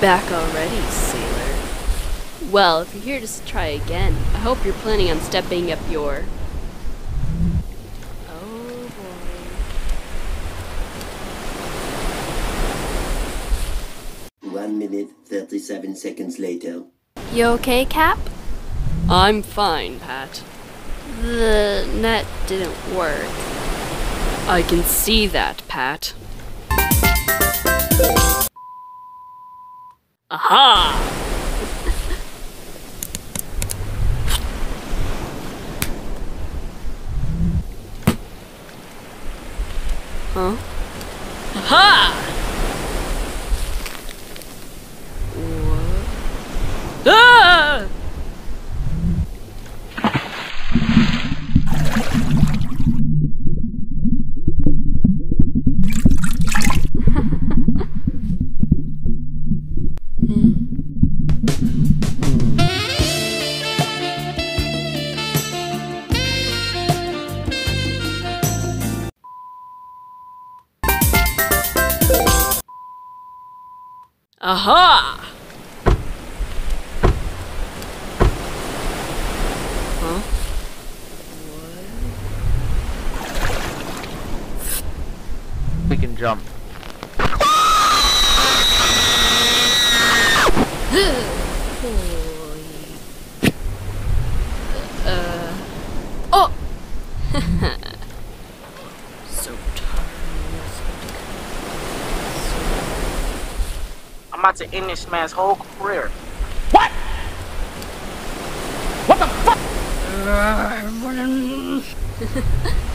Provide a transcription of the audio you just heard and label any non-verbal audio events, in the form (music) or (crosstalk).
back already, sailor. Well, if you're here to try again, I hope you're planning on stepping up your. Oh boy. One minute, 37 seconds later. You okay, Cap? I'm fine, Pat. The net didn't work. I can see that, Pat. Aha! huh? Aha! Aha! Huh? We can jump. (gasps) I'm about to end this man's whole career. What? What the fuck? (laughs) So...